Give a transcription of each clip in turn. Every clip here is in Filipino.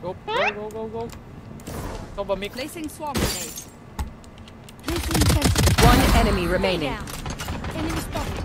Go, go, go, go, go. Ikaw ba, Mick? Placing swarm grenade. Placing sentry. One enemy remaining. Enemy spotted.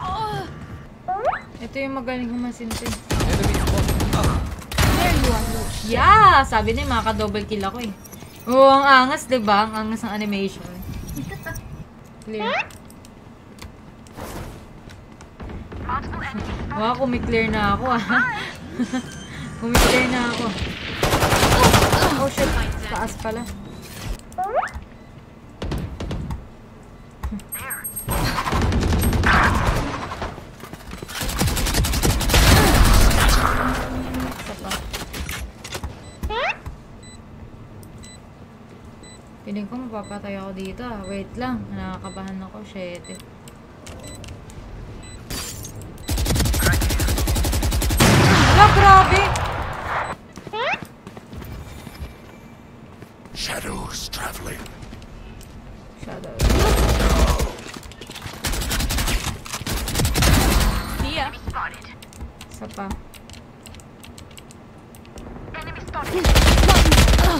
Oh, Ito yung magaling humasintin. Enemy spot. there you are, Lush. Yeah! Sabi niya, makaka-double kill ako eh. Oo, ang angas, di ba? Ang angas ng animation. Clear. Wow, kumi-clear na ako ah. kumi-clear na ako. Oh shit, taas pala. Piling ko mapapatay ako dito ah. Wait lang, nakakabahan ako. Shit. eh. Ala, grabe!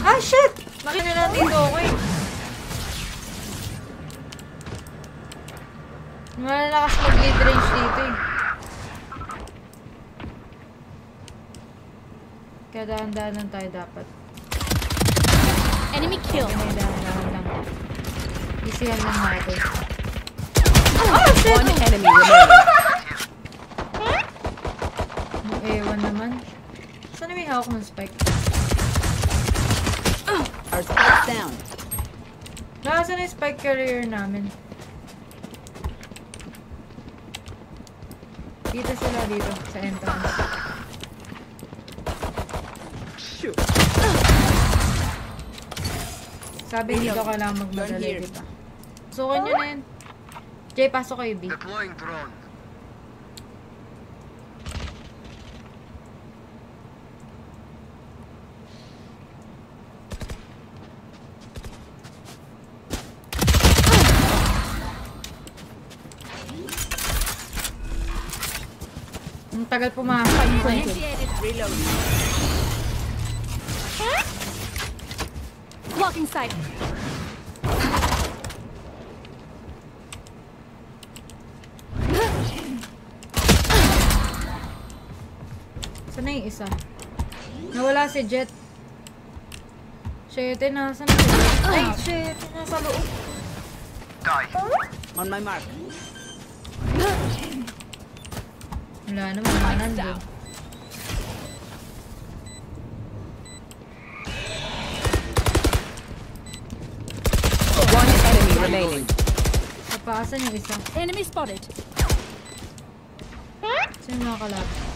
Ah, shit! Makina lang dito eh. Malalakas mag-mid-range dito eh. Kaya dahan-dahanan tayo dapat. Enemy kill. Kaya dahan-dahan lang. Isihan lang natin. One enemy remaining. Ewan naman. Saan may hawak ng spike? Down. Nasaan yung spike carrier namin? Dito sila dito, sa entrance. Sabi dito kailangan magmadali, di ba? Sukan nyo na yun. Jay, pasok kayo, B. Deploying drone. Tagal pumasok. Initiated. Reload. Blocking sight. Saan na yung isa? Nawala si Jet. Shit, nasa na si Jet? Ay, shit, nasa loob. Die. On my mark. Wala naman, mga nandun. One enemy remaining. Napaasan yung isa. Enemy spotted. Sino mga kalap?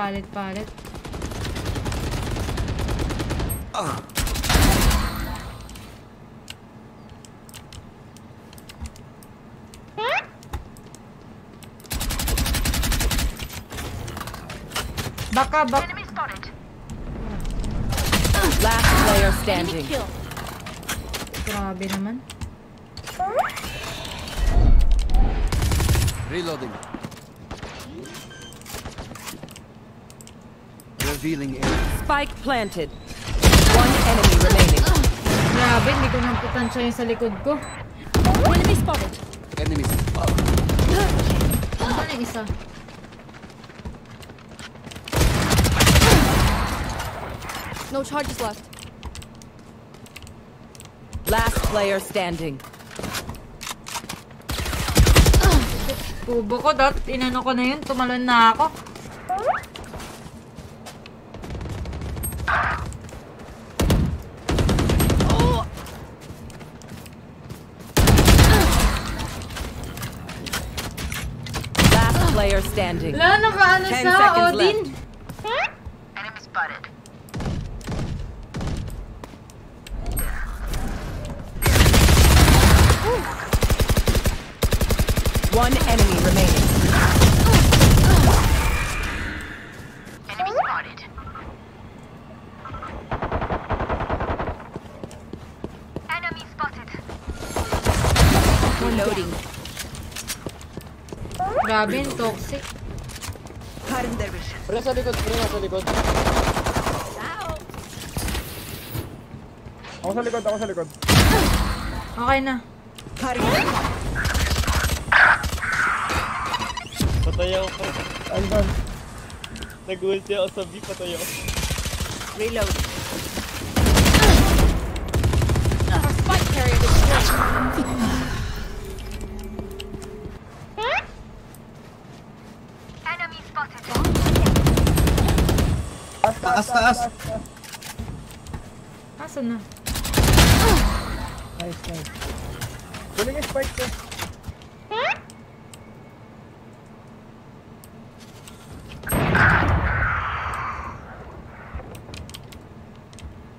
Nila, papalit-palit. Baka, bak... Last player Enemy standing. kill. Grabe naman. Reloading. Revealing area. Spike planted. One enemy remaining. Grabe, hindi ko namputan siya yung sa likod ko. Enemy spotted. Enemies. Ano yung isa? No charges left. Last player standing. Kubo ko, dot. Inano ko na yun. Tumalon na ako. Player standing. Nakaano Ten sa seconds Odin. left. Enemy spotted. One enemy remaining. Grabe, yung toxic. Pre sa likod, pre sa likod. Ako sa likod, ako sa likod. Okay na. Patay ako pre. Andun. Nag-ulti ako sa B, patay ako. Reload. Taas, taas. Asan na? Nice, nice. Galing yung spike ko.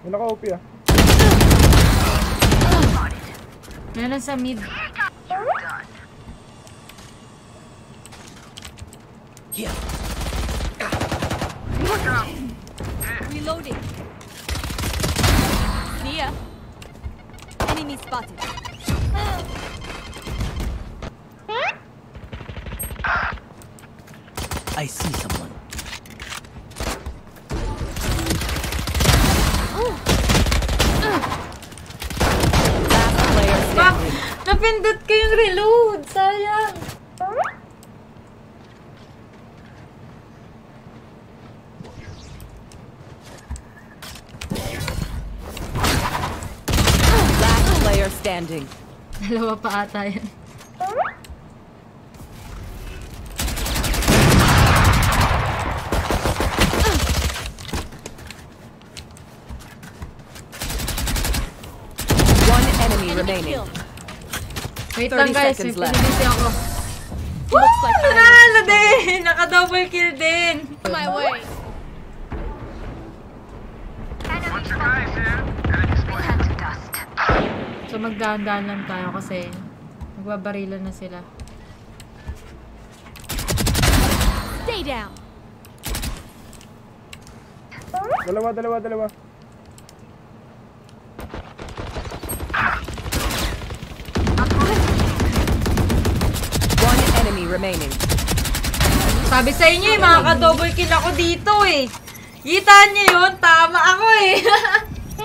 Yung naka-OP ah. Meron sa mid. Reloading. Nia. Enemy spotted. I see someone. Last player Fuck! standing. Napindot ko yung reload! Sayang! Last player standing. Dalawa pa ata yan. One enemy remaining. Wait 30 lang guys, may seconds left. pinibisi ako. Looks like Nanalo din! Naka-double kill din! my way. So magdahan-dahan lang tayo kasi magbabarilan na sila. Stay down. Dalawa, dalawa, dalawa. One enemy remaining. Sabi sa inyo eh, makaka-double kill ako dito eh. Kita niyo yun? Tama ako eh.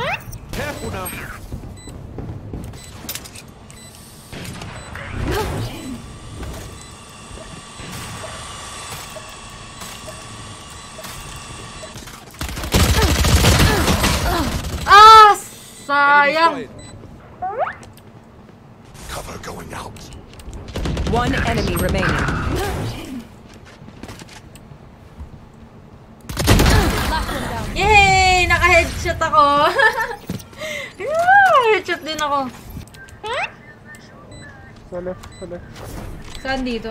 ah! Sayang! Cover going out. One enemy remaining. Yay! Naka-headshot ako! Yeah, headshot din ako. Sa left, sa left. Saan dito?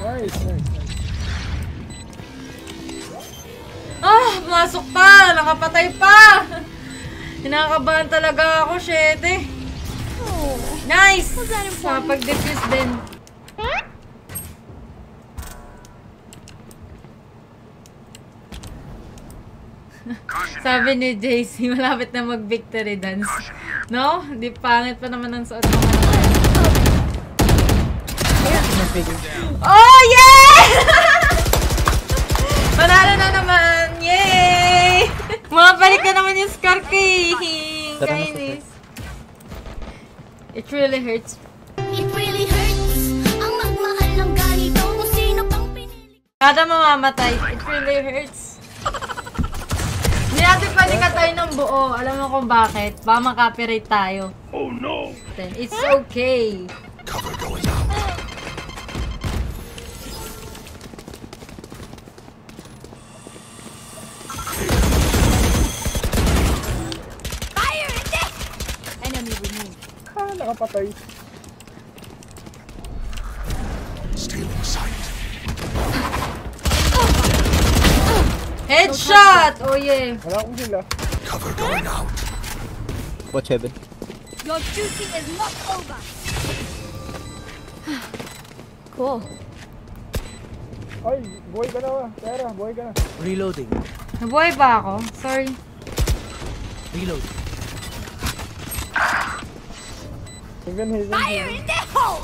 Nice, nice, nice. Ah! Masok pa! Nakapatay pa! Kinakabahan talaga ako, syete. Oh. Nice! Mapag-defuse din. Sabi ni JC, malapit na mag-victory dance. No? Di pangit pa naman ang suot ano. Oh, yeah! Manalo na naman! Mabalik na naman yung scar ko eh. Kainis. It really hurts. It really hurts Ang magmahal ng ganito Kung sino pang pinili Kada mamamatay, it really hurts. Hindi natin pwede katay ng buo. Alam mo kung bakit? Baka makapirate tayo. Oh no! Then it's okay. Cover going out. Ah, nakapatay. Stealing sight. Headshot! Oh yeah. Wala akong sila. Cover going out. Watch heaven. Your duty is not over. cool. Ay, buhay ka na ba? Tara, buhay ka na. Reloading. Nabuhay ba ako? Sorry. Reload. Heaven, heaven. Fire in the hole!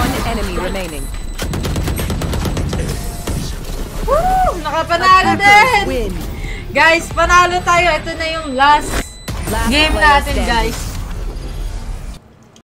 One enemy remaining. Woo! Nakapanalo din! Win. Guys, panalo tayo. Ito na yung last Last game player natin, standing. guys.